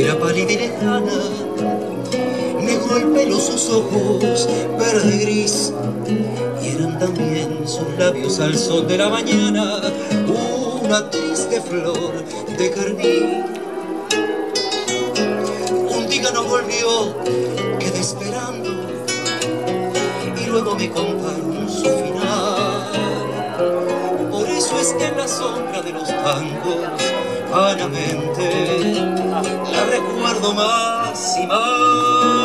Era pálida y lejana, negro el pelo, sus ojos verde gris, y eran también sus labios al sol de la mañana, una triste flor de carmín. Un día no volvió, quedé esperando, y luego me contaron su final. Por eso es que en la sombra de los tangos, vanamente, más y más.